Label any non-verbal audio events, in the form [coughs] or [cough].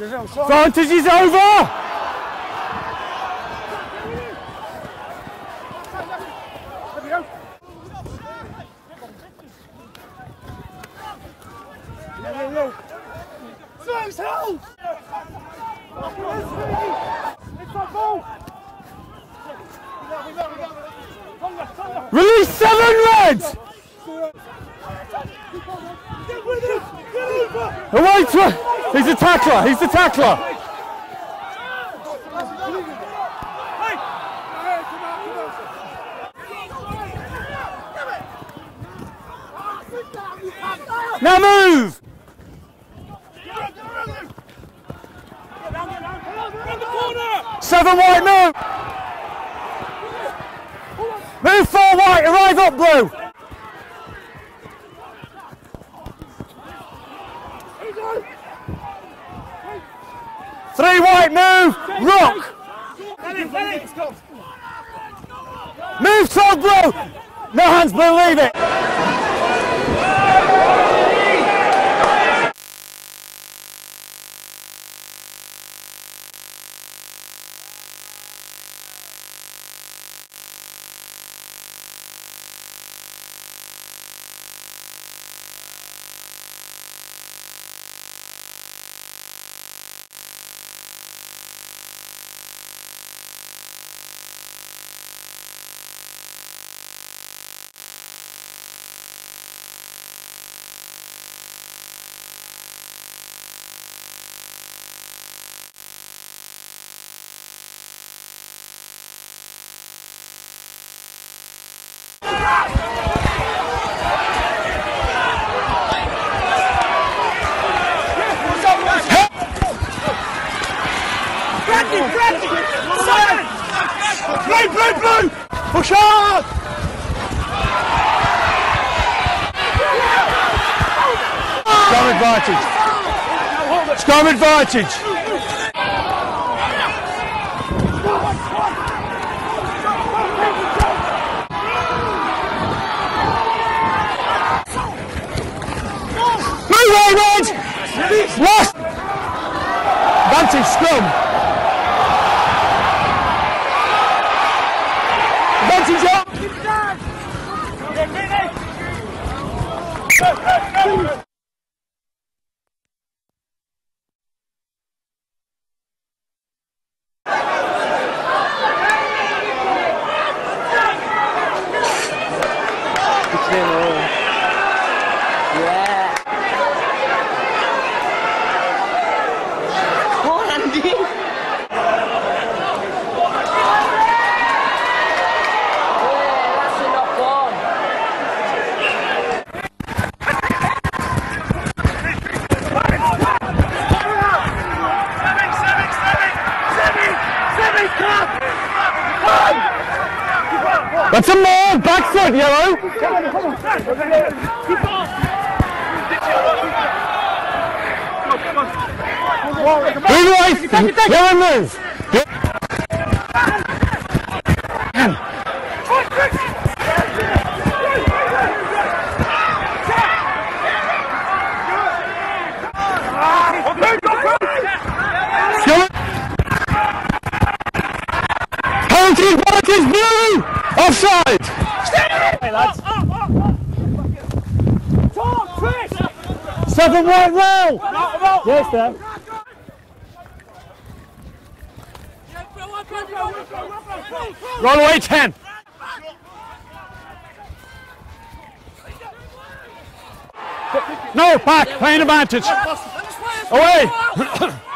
Advantage is over! Release seven reds! Away to He's the tackler, he's the tackler! Now move! Seven white, move! Move four white, arrive up blue! Three white, move! Rock! Move to blue! No hands, blue, leave it! Blue, blue, blue! Push hard! Scrum advantage. Scrum advantage. On, Reg! Lost! Advantage, scrum. Advantage up! That's a more back foot, yellow. Blue right, yellow move. Penalty, penalty, blue. Offside. Hey, lads. Talk, Chris! Seven white roll. Yes, there. Roll away, ten. No, back, playing advantage. Away. [coughs] [coughs] [coughs]